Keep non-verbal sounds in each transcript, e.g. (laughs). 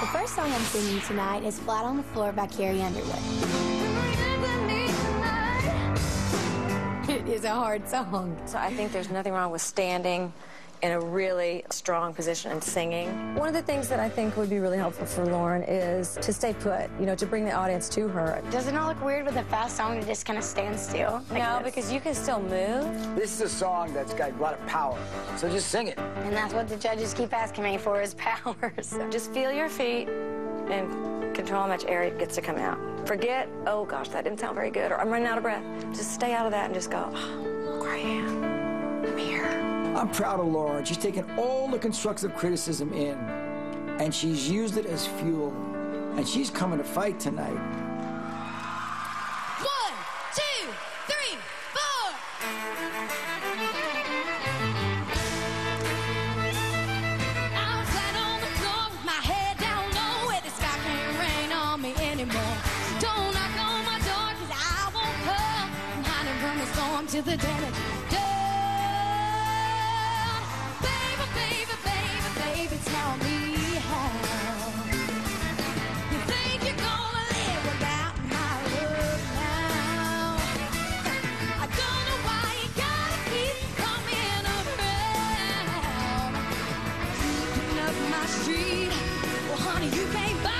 The first song I'm singing tonight is Flat on the Floor by Carrie Underwood. It is a hard song. So I think there's nothing wrong with standing in a really strong position and singing. One of the things that I think would be really helpful for Lauren is to stay put, you know, to bring the audience to her. Doesn't it not look weird with a fast song to just kind of stand still? Like no, this? because you can still move. This is a song that's got a lot of power, so just sing it. And that's what the judges keep asking me for is (laughs) power. (laughs) So Just feel your feet and control how much air gets to come out. Forget, oh gosh, that didn't sound very good, or I'm running out of breath. Just stay out of that and just go, oh, where I am. I'm proud of Lauren. She's taken all the constructive criticism in, and she's used it as fuel. And she's coming to fight tonight. One, two, three, four. Flat on street. Well, honey, you can't bother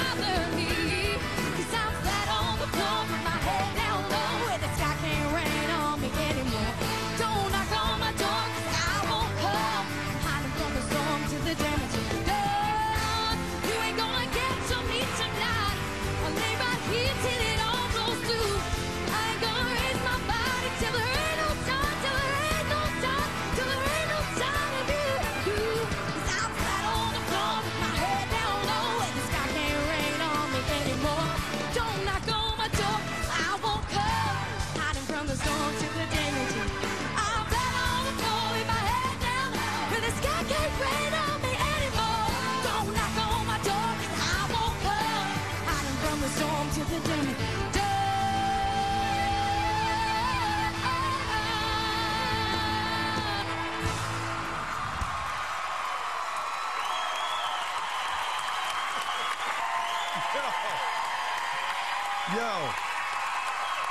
(laughs) Yo,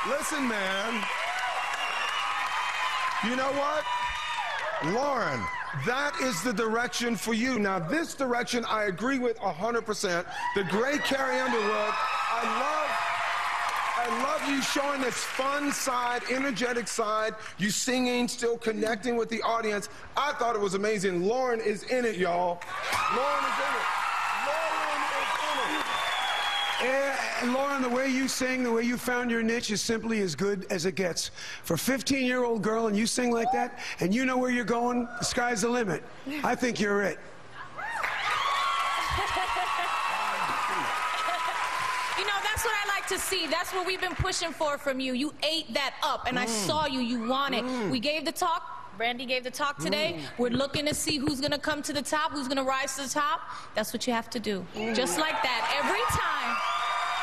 listen, man. You know what? Lauren, that is the direction for you. Now, this direction I agree with 100%. The great Carrie Underwood. I love. I love you showing this fun side, energetic side. You singing, still connecting with the audience. I thought it was amazing. Lauren is in it, y'all. Lauren is in it. Lauren is in it. Eh, and Lauren, the way you sing, the way you found your niche is simply as good as it gets. For a 15 year old girl, and you sing like that, and you know where you're going, the sky's the limit. I think you're it. You know, that's what I like to see. That's what we've been pushing for from you. You ate that up, and I mm. saw you. You want it. Mm. We gave the talk. Brandy gave the talk today. Mm. We're looking to see who's going to come to the top, who's going to rise to the top. That's what you have to do. Just like that. Every time.